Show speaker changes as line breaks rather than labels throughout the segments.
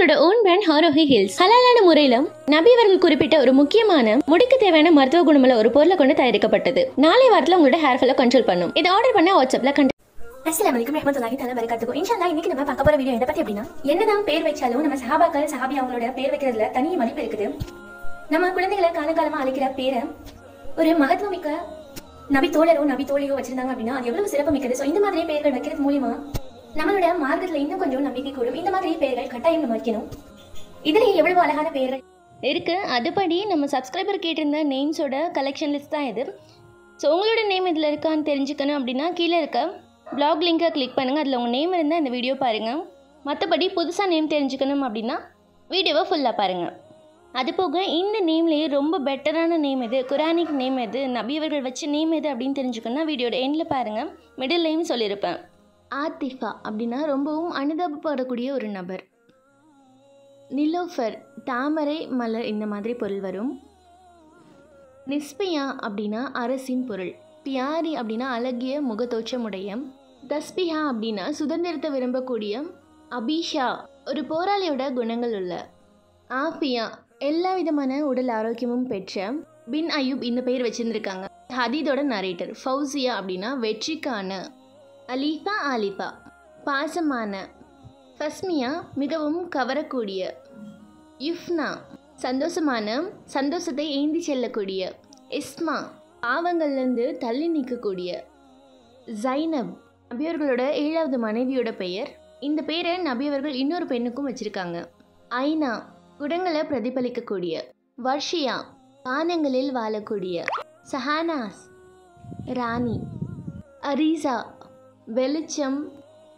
உங்களோட own brand ஹாரோஹி hills ஹலாலான முறையில நபி அவர்கள் குறிப்பிட்ட ஒரு முக்கியமான முடிக்கு தேவையான மருத்துவ குணமுள்ள ஒரு பொருளை கொண்டு தயாரிக்கப்பட்டது. நாளை வாரத்துல உங்களோட ஹேர் ஃபாலை கண்ட்ரோல் பண்ணும். இதை ஆர்டர் பண்ண வாட்ஸ்அப்ல கண்ட
அஸ்லாம் வலைக்கும் ரஹமத்துல்லாஹி தஆலா பரகாத்துஹு இன்ஷால்லா இன்னைக்கு நம்ம பார்க்க போற வீடியோ எதை பத்தி அப்படின்னா என்னதான் பேர் வச்சாலும் நம்ம சஹாபாக்கள் சஹாபி அவங்களோட பேர் வைக்கிறதுல தனி மதிப்பு இருக்குது. நம்ம குழந்தைகளை காலகாலமா அழைக்கிற பேரை ஒரு மகத்துவமிக்க நபி தோழரோ நபி தோழியோ வச்சிருந்தாங்க அப்படின்னா அது எவ்வளவு சிறப்பு மிக்கது? ஸோ இந்த மாதிரி பெயர்கள் வைக்கிறது மூலியமா நம்மளோட மார்க்கத்துல இன்னும் கொஞ்சம் நம்பிக்கை கூடும். இந்த மாதிரி பெயர்கள் கட்டாயம் நம்ம வைக்கணும். இதுலயே எவ்வளவு அழகான பெயர்கள்?
இருக்கு. அதுபடி நம்ம சப்ஸ்கிரைபர் கேட்டிருந்த நேம்ஸோட கலெக்ஷன் லிஸ்ட் தான் இது. ஸோ உங்களோட நேம் இதில் இருக்கான்னு தெரிஞ்சுக்கணும் அப்படின்னா கீழே இருக்க பிளாக் லிங்கை கிளிக் பண்ணுங்கள் அதில் உங்கள் நேம் இருந்தால் இந்த வீடியோ பாருங்கள் மற்றபடி புதுசாக நேம் தெரிஞ்சுக்கணும் அப்படின்னா வீடியோவை ஃபுல்லாக பாருங்கள் அது போக இந்த நேம்லேயே ரொம்ப பெட்டரான நேம் எது? குரானிக் நேம் எது? நபியவர்கள் வச்ச நேம் எது அப்படின்னு தெரிஞ்சுக்கணும்னா வீடியோட எண்டில் பாருங்கள் மிடில் நேம் சொல்லியிருப்பேன். ஆத்திஃபா அப்படின்னா ரொம்பவும் அனுதாபப்படக்கூடிய ஒரு நபர். நிலோஃபர் தாமரை மலர் இந்த மாதிரி பொருள் வரும். நிஸ்பியா அப்படின்னா அரசின் பொருள். பியாரி அப்படின்னா அழகிய முகத்தோற்றமுடைய. தஸ்பிஹா அப்படின்னா சுதந்திரத்தை விரும்பக்கூடிய. அபிஷா ஒரு போராளியோட குணங்கள் உள்ள. ஆஃபியா எல்லா விதமான உடல் ஆரோக்கியமும் பெற்ற. பின் அயூப் இந்த பெயர் வச்சுருந்துருக்காங்க. ஹதீதோட நரேட்டர் ஃபௌசியா அப்படின்னா வெற்றிக்கான. அலீஃபா ஆலிஃபா பாசமான ஃபஸ்மியா மிகவும் கவரக்கூடிய யுஃப்னா சந்தோஷமான சந்தோஷத்தை ஏந்தி செல்லக்கூடிய இஸ்மா பாவங்கள்லேருந்து தள்ளி நிற்கக்கூடிய ஜைனப் நபியவர்களோட ஏழாவது மனைவியோட பெயர். இந்த பெயரை நபியவர்கள் இன்னொரு பெண்ணுக்கும் வச்சுருக்காங்க. ஐனா குடங்களை பிரதிபலிக்கக்கூடிய வர்ஷியா பானங்களில் வாழக்கூடிய சஹானாஸ் ராணி அரீசா வெளிச்சம்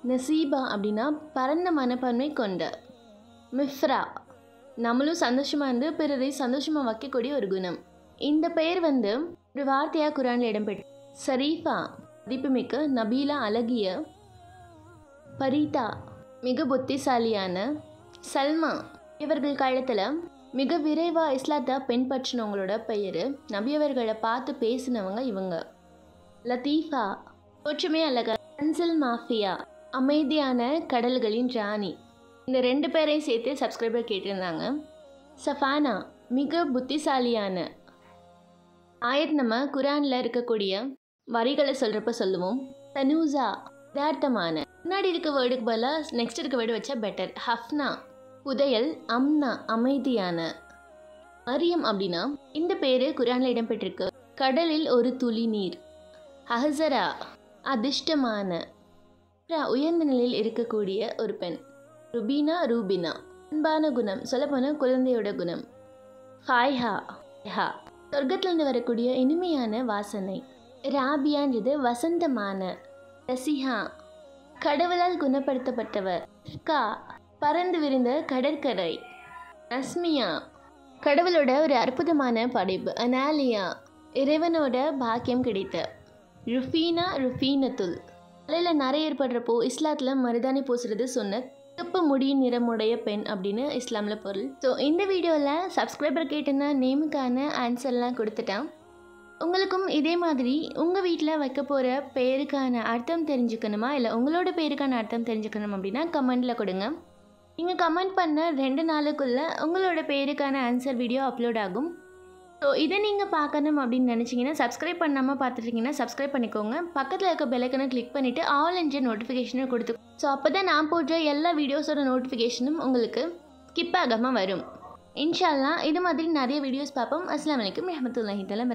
நசீபா அப்படின்னா பரந்த மனப்பான்மை கொண்ட மிஃப்ரா. நம்மளும் சந்தோஷமாக இருந்து பிறரை சந்தோஷமாக வைக்கக்கூடிய ஒரு குணம். இந்த பெயர் வந்து ஒரு வார்த்தையாக குரானில் இடம்பெற்று சரீஃபா மதிப்புமிக்க நபீலா அழகிய பரீதா மிக புத்திசாலியான சல்மா இவர்கள் காலத்தில் மிக விரைவாக இஸ்லாத்தை பின்பற்றினவங்களோட பெயர் நபியவர்களை பார்த்து பேசினவங்க இவங்க. லத்தீஃபா ஒற்றுமையாக அழகா பென்சில் மாஃபியா அமைதியான கடல்களின் ராணி. இந்த ரெண்டு பேரையும் சேர்த்து சப்ஸ்கிரைபர் கேட்டிருந்தாங்க. சஃபானா மிக புத்திசாலியான ஆயத் நம்ம குரானில் இருக்கக்கூடிய வரிகளை சொல்கிறப்ப சொல்லுவோம். தனூசா யதார்த்தமான. முன்னாடி இருக்க வேர்டுக்கு பதிலாக நெக்ஸ்ட் இருக்க வேர்டு வச்சா பெட்டர் ஹஃப்னா புதையல் அம்னா அமைதியான. மரியம் அப்படின்னா இந்த பேர் குரானில் இடம்பெற்றிருக்கு. கடலில் ஒரு துளி நீர். அஹசரா அதிர்ஷ்டமான உயர்ந்த நிலையில் இருக்கக்கூடிய ஒரு பெண். ருபீனா ரூபினா. அன்பான குணம் சொல்லப்போனால் குழந்தையோட குணம். ஹாய் ஹா சொர்க்கத்திலிருந்து வரக்கூடிய இனிமையான வாசனை. ராபியான்றது வசந்தமான ரசிஹா கடவுளால் குணப்படுத்தப்பட்டவர். கா பறந்து விரிந்த கடற்கரை. அஸ்மியா கடவுளோட ஒரு அற்புதமான படைப்பு. அனாலியா இறைவனோட பாக்கியம் கிடைத்த ருஃபீனா ருஃபீனத்துல். தலையில் நிறைய ஏற்படுறப்போ இஸ்லாத்தில் மருதாணி பூசுறது சொன்ன சிவப்பு முடி நிறமுடைய பெண் அப்படின்னு இஸ்லாமில் பொருள். ஸோ இந்த வீடியோவில் சப்ஸ்கிரைபர் கேட்டிருந்த நேமுக்கான ஆன்சர்லாம் கொடுத்துட்டேன். உங்களுக்கும் இதே மாதிரி உங்கள் வீட்டில் வைக்க போகிற பேருக்கான அர்த்தம் தெரிஞ்சுக்கணுமா? இல்லை உங்களோட பேருக்கான அர்த்தம் தெரிஞ்சுக்கணும் அப்படின்னா கமெண்டில் கொடுங்க. நீங்கள் கமெண்ட் பண்ண ரெண்டு நாளுக்குள்ளே உங்களோட பேருக்கான ஆன்சர் வீடியோ அப்லோட் ஆகும். ஸோ இதை நீங்கள் பார்க்கணும் அப்படின்னு நினச்சிங்கன்னா சப்ஸ்கிரைப் பண்ணாமல் பார்த்துட்டீங்கன்னா சப்ஸ்கிரைப் பண்ணிக்கோங்க. பக்கத்தில் இருக்க பெலைக்கனை கிளிக் பண்ணிவிட்டு ஆல் என்ற நோட்டிஃபிகேஷனை கொடுத்து ஸோ அப்போ தான் நான் போடுற எல்லா வீடியோஸோட நோட்டிஃபிகேஷனும் உங்களுக்கு ஸ்கிப் ஆகாமல் வரும். இன்ஷால்லா இது மாதிரி நிறைய வீடியோஸ் பார்ப்போம். அஸ்லாம் வலைக்கம் ரஹமத்துல்லாஹி தலா